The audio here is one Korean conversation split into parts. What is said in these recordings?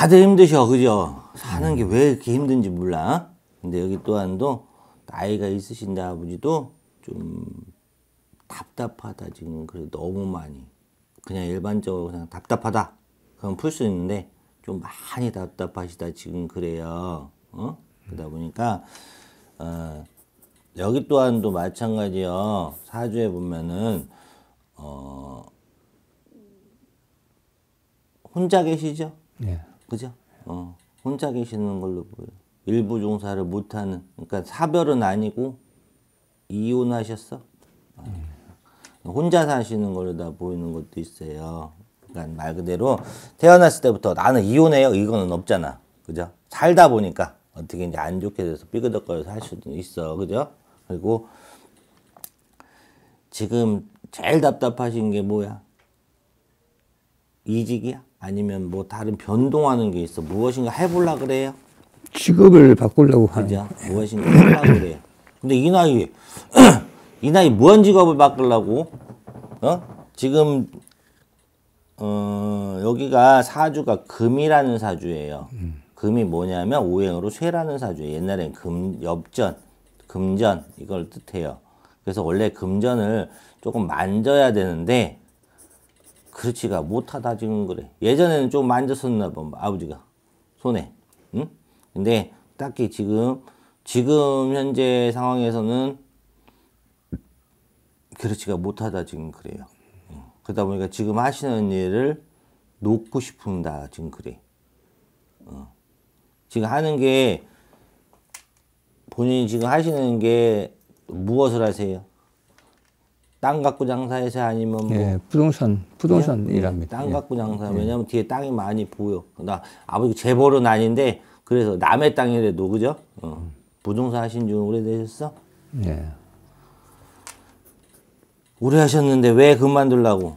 다들 힘드셔, 그죠? 사는 게 왜 이렇게 힘든지 몰라. 근데 여기 또한도 나이가 있으신데 아버지도 좀 답답하다 지금 그래 너무 많이 그냥 일반적으로 그냥 답답하다 그럼 풀 수 있는데 좀 많이 답답하시다 지금 그래요. 어? 그러다 보니까 어, 여기 또한도 마찬가지요. 사주에 보면은 어 혼자 계시죠? 예. 그죠? 어, 혼자 계시는 걸로 보여. 일부 종사를 못하는, 그러니까 사별은 아니고 이혼하셨어. 어. 혼자 사시는 걸로 다 보이는 것도 있어요. 그러니까 말 그대로 태어났을 때부터 나는 이혼해요. 이거는 없잖아. 그죠? 살다 보니까 어떻게 이제 안 좋게 돼서 삐그덕거려 살 수도 있어. 그죠? 그리고 지금 제일 답답하신 게 뭐야? 이직이야? 아니면 뭐 다른 변동하는 게 있어? 무엇인가 해볼라 그래요? 직업을 바꾸려고 하는. 그죠? 무엇인가 해볼라 그래요. 근데 이 나이에, 이 나이 무한 직업을 바꾸려고? 어? 지금, 어, 여기가 사주가 금이라는 사주예요. 금이 뭐냐면 오행으로 쇠라는 사주예요. 옛날엔 금, 엽전, 금전, 이걸 뜻해요. 그래서 원래 금전을 조금 만져야 되는데, 그렇지가 못하다 지금 그래. 예전에는 좀 만졌었나 봐, 아버지가. 손에. 응? 근데 딱히 지금, 지금 현재 상황에서는 그렇지가 못하다 지금 그래요. 응. 그러다 보니까 지금 하시는 일을 놓고 싶은다 지금 그래. 어. 지금 하는 게 본인이 지금 하시는 게 무엇을 하세요? 땅 갖고 장사해서 아니면 뭐 예, 부동산, 부동산 예, 일합니다. 땅 예. 갖고 장사. 왜냐면 뒤에 땅이 많이 보여. 나 아버지 재벌은 아닌데 그래서 남의 땅이라도 그죠? 어. 부동산 하신 지 오래되셨어? 예. 오래 하셨는데 왜 그만두려고?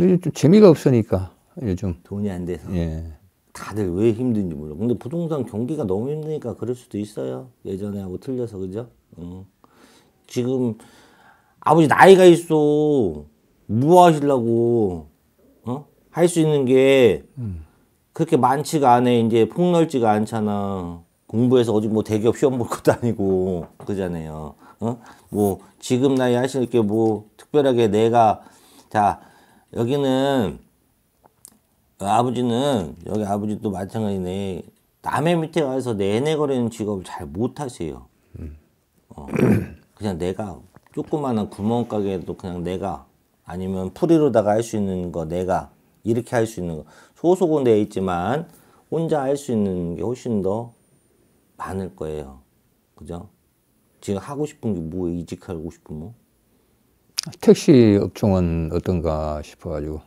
요즘 좀 재미가 없으니까 요즘. 돈이 안 돼서. 예. 다들 왜 힘든지 몰라. 근데 부동산 경기가 너무 힘드니까 그럴 수도 있어요. 예전에 하고 틀려서 그죠? 어. 지금 아버지 나이가 있어. 뭐 하시려고? 어? 할 수 있는 게 그렇게 많지가 않아. 이제 폭넓지가 않잖아. 공부해서 어디 뭐 대기업 시험 볼 것도 아니고 그잖아요. 어? 뭐 지금 나이 하실 게 뭐 특별하게 내가 자 여기는 어, 아버지는 여기 아버지도 마찬가지네. 남의 밑에 가서 내내 거리는 직업을 잘 못하세요. 어, 그냥 내가 조그마한 구멍가게도 그냥 내가 아니면 풀이로다가 할 수 있는 거 내가 이렇게 할 수 있는 거 소속은 돼 있지만 혼자 할 수 있는 게 훨씬 더 많을 거예요. 그죠? 지금 하고 싶은 게 뭐예요? 이직하고 싶은 뭐? 택시 업종은 어떤가 싶어가지고.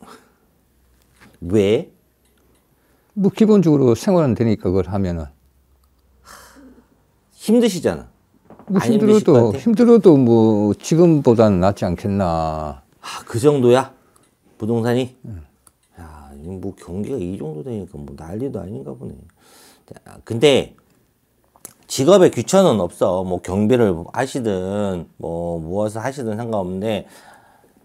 왜? 뭐 기본적으로 생활은 되니까 그걸 하면은. 힘드시잖아. 뭐 힘들어도? 힘들어도 뭐 지금보다는 낫지 않겠나. 아, 그 정도야? 부동산이? 야, 이거 뭐 경기가 이 정도 되니까 뭐 난리도 아닌가 보네. 자, 근데 직업에 귀천은 없어. 뭐 경비를 하시든 뭐 무엇을 하시든 상관없는데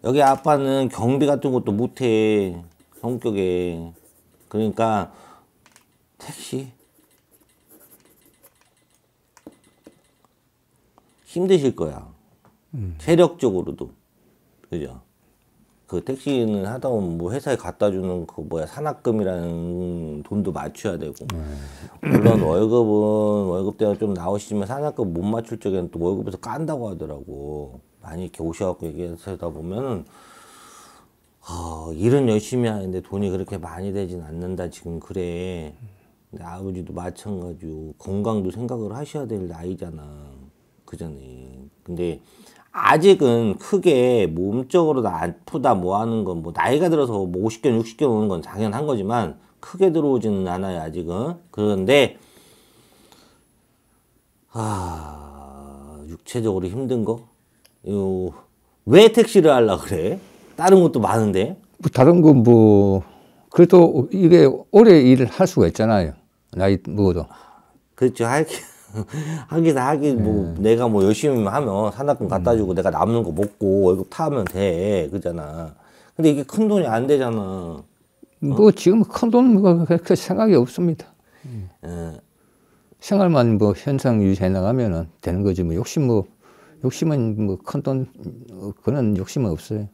여기 아빠는 경비 같은 것도 못해. 성격에. 그러니까 택시 힘드실 거야. 체력적으로도. 그죠? 그 택시는 하다 보면 뭐 회사에 갖다 주는 그 뭐야 산학금이라는 돈도 맞춰야 되고 물론 월급은 월급대가 좀 나오시지만 산학금 못 맞출 적에는 또 월급에서 깐다고 하더라고 많이 이렇게 오셔갖고 얘기하다 보면은 아, 일은 열심히 하는데 돈이 그렇게 많이 되진 않는다 지금 그래 근데 아버지도 마찬가지고 건강도 생각을 하셔야 될 나이잖아 그전에. 근데 아직은 크게 몸적으로 다 아프다 뭐 하는 건 뭐 나이가 들어서 뭐 50견 60견 오는 건 당연한 거지만 크게 들어오지는 않아요 아직은. 그런데 아 육체적으로 힘든 거? 이거 왜 택시를 하려 그래? 다른 것도 많은데. 뭐 다른 건 뭐 그래도 이게 오래 일을 할 수가 있잖아요. 나이 먹어도. 그렇죠. 하기 하긴 하긴 뭐 내가 뭐 열심히 하면 산학금 갖다 주고 내가 남는 거 먹고 월급 타면 돼 그잖아 근데 이게 큰 돈이 안 되잖아 뭐 지금 큰돈 뭐, 그, 그 생각이 없습니다. 어, 생활만 뭐 현상 유지해 나가면은 되는 거지 뭐 욕심 뭐 욕심은 뭐 큰 돈 그런 욕심은 없어요.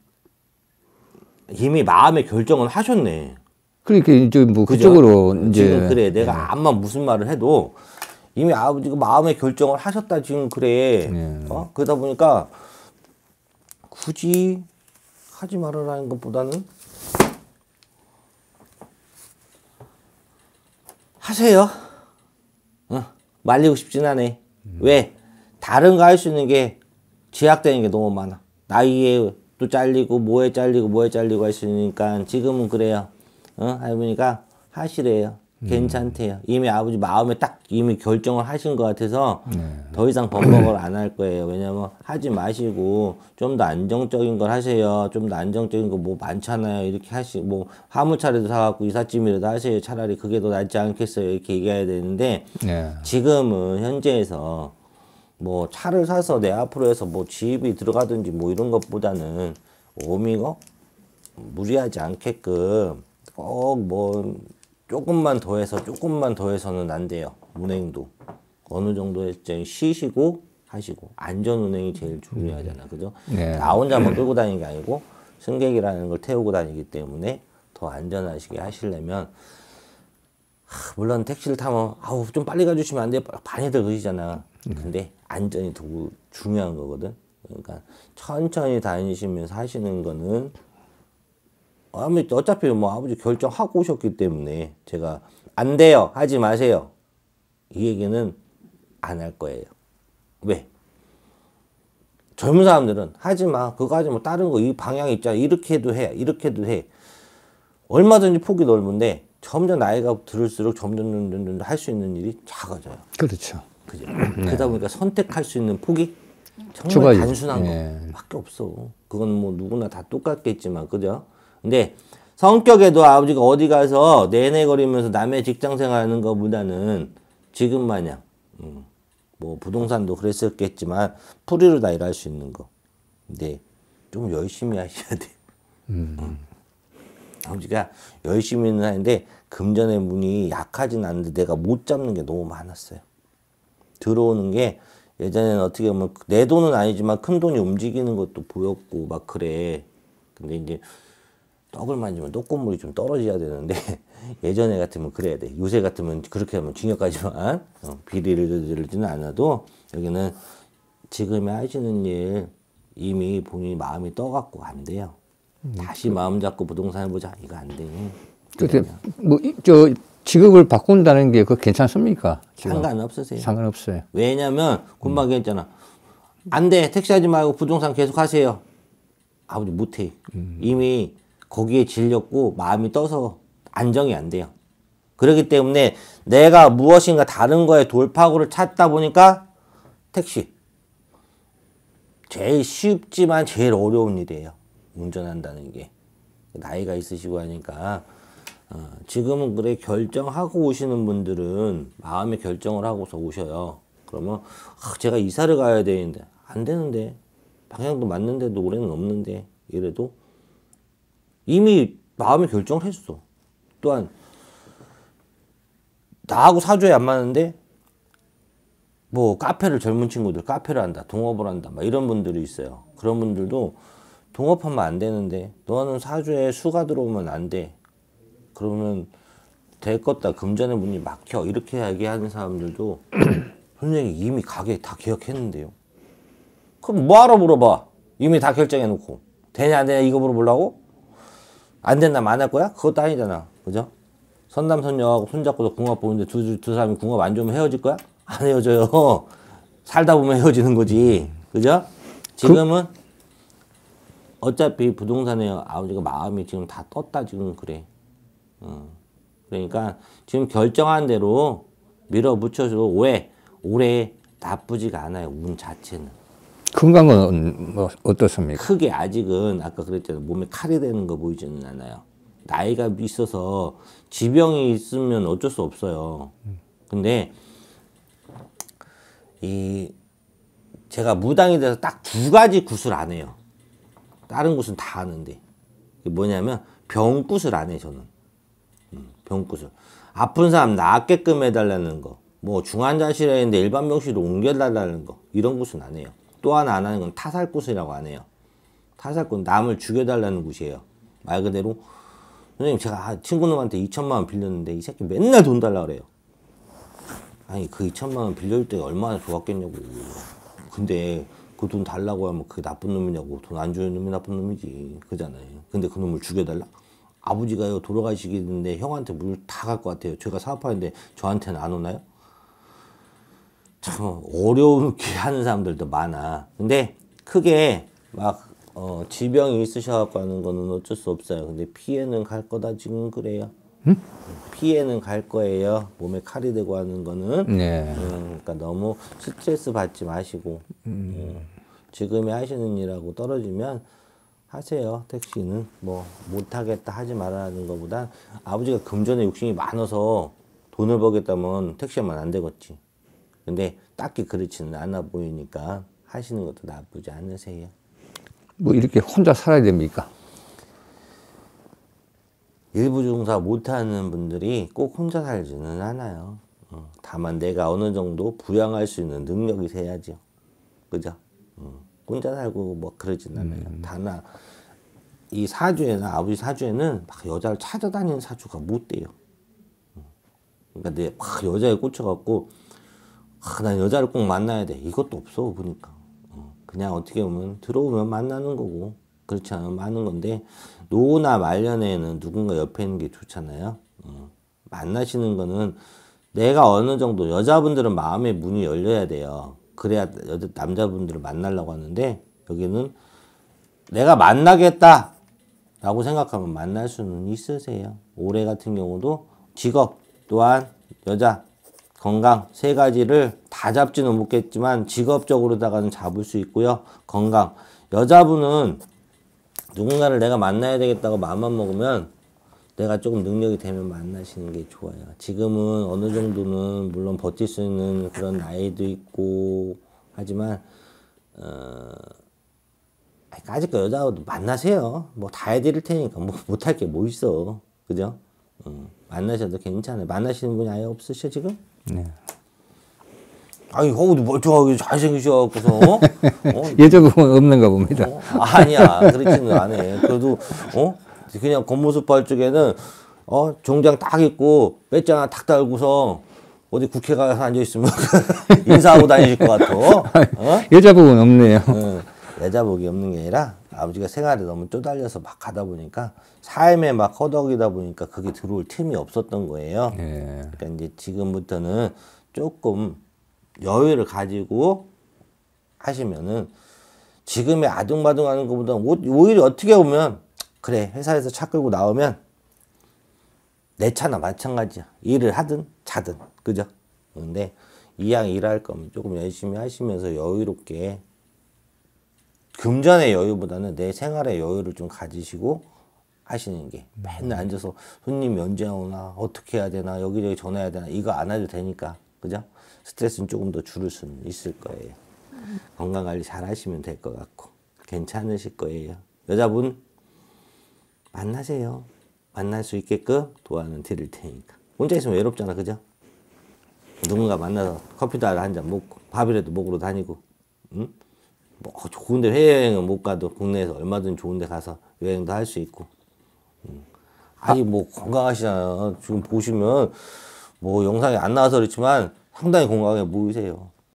이미 마음의 결정은 하셨네. 그러니까 이제 뭐 그죠? 그쪽으로 이제 네. 지금 그래 내가 암만 무슨 말을 해도 이미 아버지가 마음의 결정을 하셨다 지금 그래 네. 어? 그러다 보니까 굳이 하지 말아라는 것보다는 하세요 어, 말리고 싶진 않네 왜 다른 거 할 수 있는 게 제약되는 게 너무 많아 나이에 또 잘리고 뭐에 잘리고 뭐에 잘리고 할 수 있으니까 지금은 그래요 어? 할머니가 하시래요. 괜찮대요. 이미 아버지 마음에 딱 이미 결정을 하신 것 같아서 더 이상 번복을 안 할 거예요. 왜냐면 하지 마시고 좀 더 안정적인 걸 하세요. 좀 더 안정적인 거 뭐 많잖아요. 이렇게 하시 뭐 화물차라도 사갖고 이삿짐이라도 하세요. 차라리 그게 더 낫지 않겠어요. 이렇게 얘기해야 되는데 네. 지금은 현재에서 뭐 차를 사서 내 앞으로 해서 뭐 집이 들어가든지 뭐 이런 것보다는 오미고 무리하지 않게끔 꼭뭐 조금만 더해서 조금만 더해서는 안 돼요. 운행도 어느 정도 이제 쉬시고 하시고 안전 운행이 제일 중요하잖아, 그죠? 네. 나 혼자만 끌고 다니는 게 아니고 승객이라는 걸 태우고 다니기 때문에 더 안전하시게 하시려면 하, 물론 택시를 타면 아우 좀 빨리 가주시면 안 돼. 많이들 그러시잖아. 근데 안전이 더 중요한 거거든. 그러니까 천천히 다니시면서 하시는 거는 아무 어차피 뭐 아버지 결정하고 오셨기 때문에 제가 안 돼요 하지 마세요 이 얘기는 안 할 거예요 왜 젊은 사람들은 하지 마 그거 하지 마 다른 거 이 방향 있잖아 이렇게 해도 해 이렇게 해도 해 얼마든지 폭이 넓은데 점점 나이가 들을수록 점점 점점 할수 있는 일이 작아져요 그렇죠. 그죠 그러다 보니까 선택할 수 있는 폭이 정말. 단순한 예. 거밖에 없어. 그건 뭐 누구나 다 똑같겠지만 그죠? 근데 성격에도 아버지가 어디 가서 내내거리면서 남의 직장 생활하는 것보다는 지금 마냥 음, 뭐 부동산도 그랬었겠지만 풀이로 다 일할 수 있는 거. 근데 좀 열심히 하셔야 돼. 음. 아버지가 열심히는 하는데 금전의 문이 약하진 않는데 내가 못 잡는 게 너무 많았어요. 들어오는 게 예전에는 어떻게 보면 내 돈은 아니지만 큰 돈이 움직이는 것도 보였고 막 그래. 근데 이제 떡을 만지면 떡고물이 좀 떨어져야 되는데 예전에 같으면 그래야 돼. 요새 같으면 그렇게 하면 징역까지만 어, 비리를 저지르지는 않아도 여기는 지금 하시는 일 이미 본인이 마음이 떠갖고 안 돼요. 다시 마음 잡고 부동산 해보자. 이거 안 돼. 그때 뭐저 직업을 바꾼다는 게 그 괜찮습니까? 상관없으세요. 상관없어요. 왜냐면 금방 얘기했잖아. 안 돼. 택시 하지 말고 부동산 계속 하세요. 아버지 못해. 이미 거기에 질렸고 마음이 떠서 안정이 안 돼요. 그렇기 때문에 내가 무엇인가 다른 거에 돌파구를 찾다 보니까 택시. 제일 쉽지만 제일 어려운 일이에요. 운전한다는 게. 나이가 있으시고 하니까 어, 지금은 그래 결정하고 오시는 분들은 마음의 결정을 하고서 오셔요. 그러면 아, 제가 이사를 가야 되는데 안 되는데 방향도 맞는데도 올해는 없는데 이래도 이미 마음의 결정을 했어. 또한 나하고 사주에 안 맞는데 뭐 카페를 젊은 친구들 카페를 한다, 동업을 한다, 막 이런 분들이 있어요. 그런 분들도 동업하면 안 되는데 너는 사주에 수가 들어오면 안 돼. 그러면 될 것다 금전의 문이 막혀 이렇게 얘기하는 사람들도 선생님 이미 가게 다 계약했는데요. 그럼 뭐하러 물어봐? 이미 다 결정해놓고 되냐 안 되냐 이거 물어보려고? 안 된다면 안 할 거야? 그것도 아니잖아, 그죠? 선남 선녀하고 손잡고서 궁합 보는데 두, 두 사람이 궁합 안 좋으면 헤어질 거야? 안 헤어져요. 살다 보면 헤어지는 거지, 그죠? 지금은 어차피 부동산에 아버지가 마음이 지금 다 떴다 지금 그래. 어. 그러니까 지금 결정한 대로 밀어붙여서 올해 올해 나쁘지가 않아요 운 자체는 건강은 뭐 어떻습니까? 크게 아직은 아까 그랬잖아요 몸에 칼이 되는 거 보이지는 않아요 나이가 있어서 지병이 있으면 어쩔 수 없어요 근데 이 제가 무당이 돼서 딱 두 가지 굿을 안 해요 다른 굿은 다 하는데 뭐냐면 병굿을 안 해 저는 병구술. 아픈 사람 낫게끔 해달라는 거. 뭐 중환자실에 있는데 일반 병실로 옮겨달라는 거. 이런 구슬 안 해요. 또 하나 안 하는 건 타살구슬이라고 안 해요. 타살꾼 남을 죽여달라는 곳이에요. 말 그대로 선생님 제가 친구놈한테 2천만 원 빌렸는데 이 새끼 맨날 돈 달라 그래요. 아니 그 2천만 원 빌려줄 때 얼마나 좋았겠냐고. 근데 그 돈 달라고 하면 그게 나쁜 놈이냐고 돈 안 주는 놈이 나쁜 놈이지 그잖아요. 근데 그 놈을 죽여달라? 아버지가요 돌아가시겠는데 형한테 물 다 갈 것 같아요. 제가 사업하는데 저한테는 안 오나요? 참 어려움게 하는 사람들도 많아. 근데 크게 막 어, 지병이 있으셔갖고 하는 거는 어쩔 수 없어요. 근데 피해는 갈 거다 지금 그래요. 피해는 갈 거예요. 몸에 칼이 되고 하는 거는. 네. 음, 그러니까 너무 스트레스 받지 마시고 음, 지금에 하시는 일하고 떨어지면 하세요. 택시는 뭐 못하겠다 하지 말라는 것보다 아버지가 금전에 욕심이 많아서 돈을 벌겠다면 택시하면 안 되겠지. 근데 딱히 그렇지는 않아 보이니까 하시는 것도 나쁘지 않으세요. 뭐 이렇게 혼자 살아야 됩니까? 일부 종사 못하는 분들이 꼭 혼자 살지는 않아요. 어, 다만 내가 어느 정도 부양할 수 있는 능력이 돼야죠. 그죠? 어, 혼자 살고 뭐 그러진 않아요. 다나 이 사주에나 아버지 사주에는 막 여자를 찾아다니는 사주가 못 돼요. 어, 그러니까 내 막 여자에 꽂혀갖고 아, 난 여자를 꼭 만나야 돼. 이것도 없어 보니까. 어, 그냥 어떻게 보면 들어오면 만나는 거고 그렇지 않으면 마는 건데 노나 말년에는 누군가 옆에 있는 게 좋잖아요. 어, 만나시는 거는 내가 어느 정도 여자분들은 마음의 문이 열려야 돼요. 그래야 여자 남자분들을 만나려고 하는데 여기는 내가 만나겠다 라고 생각하면 만날 수는 있으세요. 올해 같은 경우도 직업 또한 여자 건강 세 가지를 다 잡지는 못겠지만 직업적으로다가는 잡을 수 있고요. 건강 여자분은 누군가를 내가 만나야 되겠다고 마음만 먹으면 내가 조금 능력이 되면 만나시는 게 좋아요. 지금은 어느 정도는 물론 버틸 수 있는 그런 나이도 있고 하지만 어 까짓 거 여자도 만나세요. 뭐 다 해드릴 테니까 뭐 못할 게 뭐 있어. 그죠? 어, 만나셔도 괜찮아요. 만나시는 분이 아예 없으셔 지금? 네. 아니 허우도 멀쩡하게 잘생기셔갖고서 어? 어? 여자분 없는가 봅니다. 어? 아니야 그렇지는 않아 그래도 어 그냥 겉모습 발 쪽에는 어 종장 딱 입고 배짱 하나 탁 달고서 어디 국회 가서 앉아 있으면 인사하고 다니실 것 같아 어? 여자분 없네요. 응. 여자복이 없는 게 아니라 아버지가 생활에 너무 쪼달려서 막 가다 보니까 삶에 막 허덕이다 보니까 그게 들어올 틈이 없었던 거예요. 네. 그러니까 이제 지금부터는 조금 여유를 가지고 하시면은 지금의 아둥바둥하는 것보다 오히려 어떻게 보면 그래 회사에서 차 끌고 나오면 내 차나 마찬가지야 일을 하든 자든 그죠? 근데 이왕 일할 거면 조금 열심히 하시면서 여유롭게 금전의 여유보다는 내 생활의 여유를 좀 가지시고 하시는 게 맨날 앉아서 손님이 언제 오나 어떻게 해야 되나 여기저기 전화해야 되나 이거 안 해도 되니까 그죠? 스트레스는 조금 더 줄일 수는 있을 거예요. 건강 관리 잘 하시면 될 것 같고 괜찮으실 거예요. 여자분 만나세요. 만날 수 있게끔 도와는 드릴 테니까. 혼자 있으면 외롭잖아, 그죠? 누군가 만나서 커피도 한 잔 먹고 밥이라도 먹으러 다니고, 응? 뭐 좋은데 해외여행은 못 가도 국내에서 얼마든 좋은데 가서 여행도 할 수 있고. 응. 아니 뭐 건강하시잖아요. 지금 보시면 뭐 영상에 안 나와서 그렇지만 상당히 건강해 보이세요.